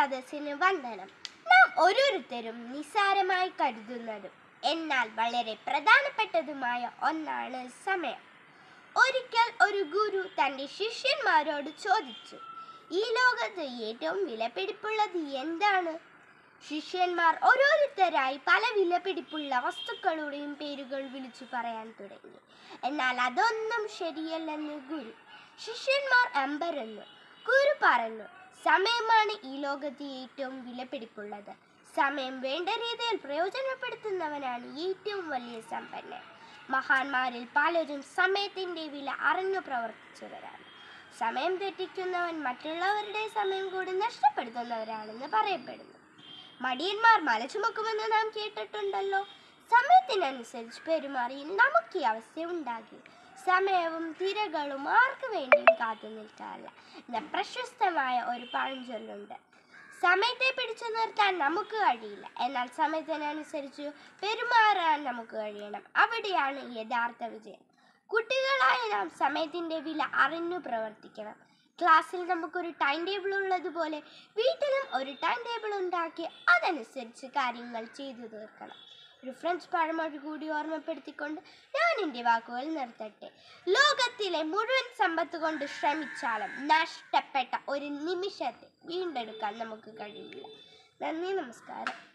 സദസ്സിന് വന്ദനം. നാം ഓരോരുത്തരും നിസ്സാരമായി കരുതുന്നതും എന്നാൽ വളരെ പ്രധാനപ്പെട്ടതുമായ ഒന്നാണ് സമയം. ഒരിക്കൽ ഒരു ഗുരു തന്റെ ശിഷ്യന്മാരോട് ചോദിച്ചു ഈ ലോകത്ത് ഏറ്റവും വിലപിടിപ്പുള്ളത് എന്താണ്? ശിഷ്യന്മാർ ഓരോരുത്തരായി പല വിലപിടിപ്പുള്ള വസ്തുക്കളുടെയും പേരുകൾ വിളിച്ചു പറയാൻ തുടങ്ങി. എന്നാൽ അതൊന്നും ശരിയല്ലെന്ന് ഗുരു ശിഷ്യന്മാർ അമ്പരന്നു. ഗുരു പറഞ്ഞു സമയമാണ് ഈ ലോകത്ത് ഏറ്റവും വിലപിടിപ്പുള്ളത്. സമയം വേണ്ട രീതിയിൽ പ്രയോജനപ്പെടുത്തുന്നവനാണ് ഏറ്റവും വലിയ സമ്പന്നൻ. മഹാന്മാരിൽ പലരും സമയത്തിന്റെ വില അറിഞ്ഞു പ്രവർത്തിച്ചവരാണ്. സമയം തെറ്റിക്കുന്നവൻ മറ്റുള്ളവരുടെ സമയം കൂടി നഷ്ടപ്പെടുത്തുന്നവരാണെന്ന് പറയപ്പെടുന്നു. മടിയന്മാർ മല ചുമക്കുമെന്ന് നാം കേട്ടിട്ടുണ്ടല്ലോ. സമയത്തിനനുസരിച്ച് പെരുമാറി നമുക്ക് ഈ അവസ്ഥ ഉണ്ടാകി. സമയവും തിരകളും ആർക്കു വേണ്ടിയും കാത്തു നിൽക്കാറില്ല. എന്ന പ്രശസ്തമായ ഒരു പഴഞ്ചൊല്ലുണ്ട്. സമയത്തെ പിടിച്ചു നിർത്താൻ നമുക്ക് കഴിയില്ല. എന്നാൽ സമയത്തിനനുസരിച്ച് പെരുമാറാൻ നമുക്ക് കഴിയണം. അവിടെയാണ് യഥാർത്ഥ വിജയം. കുട്ടികളായ നാം സമയത്തിന്റെ വില അറിഞ്ഞു പ്രവർത്തിക്കണം. ക്ലാസ്സിൽ നമുക്കൊരു ടൈം ടേബിൾ ഉള്ളതുപോലെ വീട്ടിലും ഒരു ടൈം ടേബിൾ ഉണ്ടാക്കി അതനുസരിച്ച് കാര്യങ്ങൾ ചെയ്തു തീർക്കണം. ഒരു ഫ്രഞ്ച് പഴമൊഴി കൂടി ഓർമ്മപ്പെടുത്തിക്കൊണ്ട് ഞാൻ എന്റെ വാക്കുകൾ നിർത്തട്ടെ. ലോകത്തിലെ മുഴുവൻ സമ്പത്ത് കൊണ്ട് ശ്രമിച്ചാലും നഷ്ടപ്പെട്ട ഒരു നിമിഷത്തെ വീണ്ടെടുക്കാൻ നമുക്ക് കഴിയില്ല. നന്ദി നമസ്കാരം.